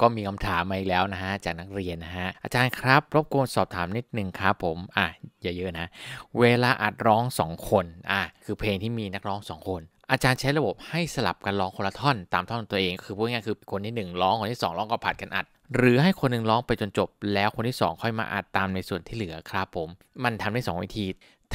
ก็มีคำถามมาอีกแล้วนะฮะจากนักเรียนนะฮะอาจารย์ครับ รบกวนสอบถามนิดนึงครับผมอะอย่าเยอะนะ เวลาอัดร้องสองคนอะคือเพลงที่มีนักร้องสองคนอาจารย์ใช้ระบบให้สลับกันร้องคนละท่อนตามท่อนตัวเอง คือพูดง่ายคือคนที่หนึ่งร้องคนที่สองร้องก็ผัดกันอัด หรือให้คนหนึ่งร้องไปจนจบ แล้วคนที่สองค่อยมาอัดตามในส่วนที่เหลือครับผม มันทำได้สองวิธี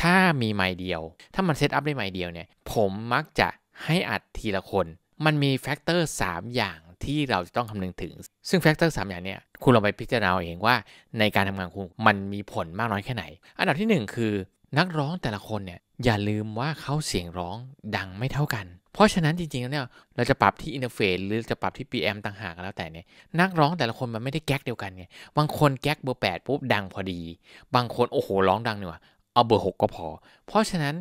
ถ้ามีไมค์เดียว ถ้ามันเซตอัพได้ไมค์เดียวเนี่ย ผมมักจะให้อัดทีละคน มันมี factor 3 อย่าง ที่เราจะต้องคำนึงถึง ซึ่ง factor 3อย่างเนี่ยคุณลองไปพิจารณาเอาเองว่าในการทำงานคุณมันมีผลมากน้อยแค่ไหน อันดับทีหนึ่1 คือ นักร้องแต่ละคนเนี่ยอย่าลืมว่าเขาเสียงร้องดังไม่เท่ากัน เพราะฉะนั้นจริงๆแล้วเนี่ยเราจะปรับที่ interface หรือจะปรับที่ PM ต่างหากก็แล้วแต่เนี่ยนักร้องแต่ละคนมันไม่ได้ gain เดียวกันไงบางคน gain เบอร์8ปุ๊บดังพอดี บางคนโอ้โหร้องดังเนี่ยว่ะเอาเบอร์ 6 ก็พอ เพราะฉะนั้น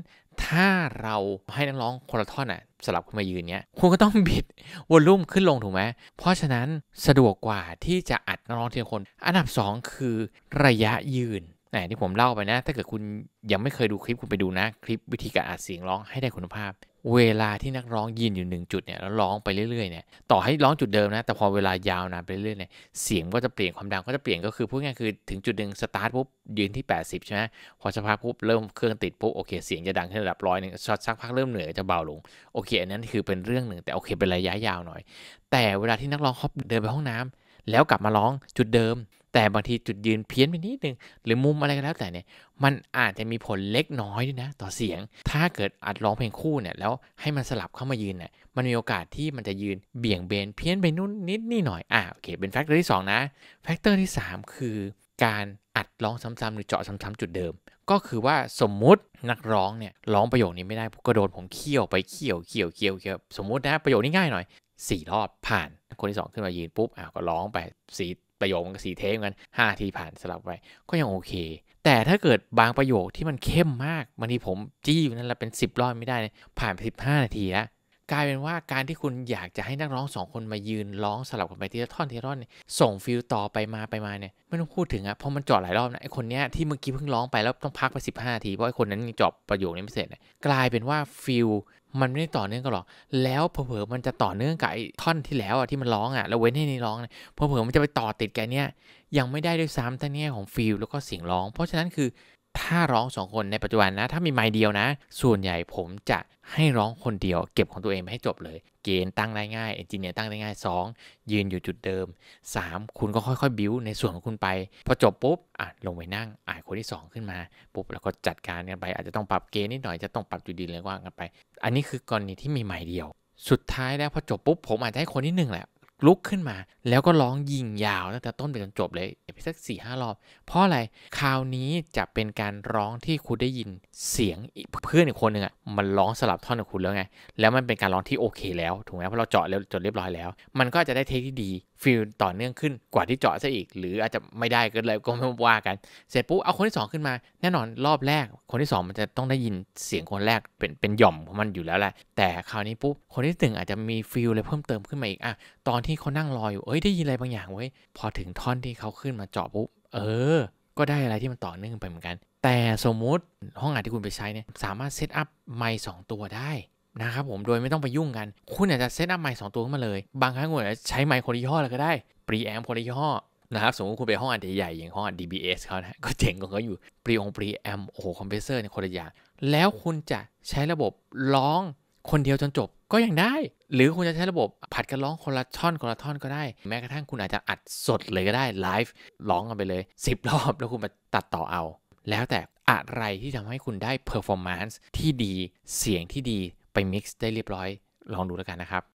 ถ้าเราให้นักร้องคนละท่อนอะสลับขึ้นมายืนเนี้ยคุณก็ต้องบิดวอลลุ่มขึ้นลงถูกไหมเพราะฉะนั้นสะดวกกว่าที่จะอัดนักร้องทีละคน อันดับ 2 คือระยะยืนนที่ผมเล่าไปนะ ถ้าเกิดคุณยังไม่เคยดูคลิปคุณไปดูนะ คลิปวิธีการอัดเสียงร้องให้ได้คุณภาพ เวลาที่นักร้องยืนอยู่หนึ่งจุดเนี่ยแล้วร้องไปเรื่อยๆเนี่ยต่อให้ร้องจุดเดิมนะ แต่พอเวลายาวนานไปเรื่อยๆเนี่ยเสียงก็จะเปลี่ยนความดังก็จะเปลี่ยนก็คือพูดง่ายคือถึงจุดหนึ่งสตาร์ทปุ๊บยืนที่ 80 ใช่ไหมพอสักพักปุ๊บเริ่มเครื่องติดปุ๊บโอเคเสียงจะดังขึ้นระดับร้อยหนึ่งช็อตสักพักเริ่มเหนื่อยจะเบาลงโอเคอันนั้นคือเป็นเรื่องหนึ่งแต่โอเคเป็นระยะยาวหน่อย แต่เวลาที่นักร้องเขาเดินไปห้องน้ำแล้วกลับมาร้องจุดเดิม แต่บางทีจุดยืนเพี้ยนไปนิดนึง หรือมุมอะไรก็แล้วแต่เนี่ย มันอาจจะมีผลเล็กน้อยด้วยนะ ต่อเสียง ถ้าเกิดอัดร้องเพลงคู่เนี่ย แล้วให้มันสลับเข้ามายืนเนี่ย มันมีโอกาสที่มันจะยืนเบี่ยงเบนเพี้ยนไปนู่นนิดนี่หน่อย อะโอเค เป็น factor ที่2นะ factor ที่ 3 คือการอัดร้องซ้ำๆหรือเจาะซ้ำๆจุดเดิม ก็คือว่าสมมุตินักร้องเนี่ยร้องประโยคนี้ไม่ได้ก็โดนผมเคี่ยวไปเคี่ยวเคี่ยวเคี่ยวเคี่ยวสมมุตินะประโยคนี้ง่ายหน่อย4รอบผ่านคนที่ 2 ขึ้นมายืนปุ๊บอ้าวก็ร้องไปสิ ประโยคมันก็สี่ take เหมือนกันห้าทีผ่านสลับไปก็ยังโอเค แต่ถ้าเกิดบางประโยคที่มันเข้มมากบางทีผมจี้อยู่นั่นแหละเป็น 10 รอบไม่ได้ ผ่านไปสิบห้านาทีแล้ว กลายเป็นว่าการที่คุณอยากจะให้นักร้องสองคนมายืนร้องสลับกันไปทีละท่อนทีละท่อนส่ง feel ต่อไปมาไปมาเนี่ยไม่ต้องพูดถึงอะเพราะมันเจาะหลายรอบนะไอคนเนี้ยที่เมื่อกี้เพิ่งร้องไปแล้วต้องพักไป 15นาทีเพราะไอคนนั้นยังจบประโยคนี้ไม่เสร็จกลายเป็นว่า feel มันไม่ได้ต่อเนื่องกันหรอก แล้วเผลอๆมันจะต่อเนื่องกับไอ้ท่อนที่แล้วอะที่มันร้องอะแล้วเว้นให้นี่ร้องเนี่ยเผลอๆมันจะไปต่อติดกันเนี่ยยังไม่ได้ด้วยซ้ำทั้งแง่ของ feel แล้วก็เสียงร้อง เพราะฉะนั้นคือ ถ้าร้องสองคนในปัจจุบันนะ ถ้ามีไมค์เดียวนะ ส่วนใหญ่ผมจะให้ร้องคนเดียว เก็บของตัวเองไปให้จบเลย เกณฑ์ตั้งได้ง่ายเอนจิเนียร์ตั้งได้ง่าย 2 ยืนอยู่จุดเดิม 3 คุณก็ค่อยๆ บิวในส่วนของคุณไป พอจบปุ๊บอะลงไปนั่งอ่านคนที่ 2 ขึ้นมา ปุ๊บ แล้วก็จัดการกันไป อาจจะต้องปรับเกณฑ์นิดหน่อยจะต้องปรับจุดดีเลยว่ากันไป อันนี้คือกรณีที่มีไมค์เดียว สุดท้ายแล้วพอจบปุ๊บผมอาจจะให้คนที่หนึ่งแหละ ลุกขึ้นมา แล้วก็ร้องยิงยาวตั้งแต่ต้นไปจนจบเลยไปสักสี่ห้ารอบ เพราะอะไรคราวนี้จะเป็นการร้องที่คุณได้ยินเสียงเพื่อนอีกคนหนึ่งอะมันร้องสลับท่อนกับคุณแล้วไง แล้วมันเป็นการร้องที่โอเคแล้วถูกไหมเพราะเราเจาะแล้วจนเรียบร้อยแล้ว มันก็จะได้ take ที่ดี feel ต่อเนื่องขึ้นกว่าที่เจาะซะอีก หรืออาจจะไม่ได้ก็เลยก็ไม่ว่ากัน เสร็จปุ๊บเอาคนที่ 2 ขึ้นมา แน่นอนรอบแรก คนที่ 2 มันจะต้องได้ยินเสียงคนแรกเป็นเป็นหย่อมของมันอยู่แล้วแหละแต่คราวนี้ปุ๊บคนที่หนึ่งอาจจะมี feel อะไรเพิ่มเติมขึ้นมาอีกอะตอนที่เขานั่งรออยู่เอ้ยได้ยินอะไรบางอย่างเว้ยพอถึงท่อนที่เขาขึ้นมาเจาะปุ๊บเออ ก็ได้อะไรที่มันต่อเนื่องไปเหมือนกัน แต่สมมุติห้องอัดที่คุณไปใช้เนี่ยสามารถ set up ไมค์สองตัวได้ นะครับผมโดยไม่ต้องไปยุ่งกัน คุณอาจจะ set up ไมค์สองตัวขึ้นมาเลย บางครั้งคุณอาจจะใช้ไมค์คนละยี่ห้อเลยก็ได้ preamp คนละยี่ห้อนะครับสมมติคุณไปห้องอัดใหญ่ๆอย่างห้องอัด DBS เขานะก็เจ๋งกว่าเขาอยู่ปรีอง preamp โอ้โหคอมเพรสเซอร์เนี่ยคนละอย่างแล้วคุณจะใช้ระบบร้องคนเดียวจนจบก็ยังได้ หรือคุณจะใช้ระบบผัดกันร้องคนละท่อนคนละท่อนก็ได้ แม้กระทั่งคุณอาจจะอัดสดเลยก็ได้ไลฟ์ร้องกันไปเลย 10 รอบแล้วคุณมาตัดต่อเอา แล้วแต่อะไรที่ทำให้คุณได้ performance ที่ดีเสียงที่ดี ไป mix ได้เรียบร้อย ลองดูแล้วกันนะครับ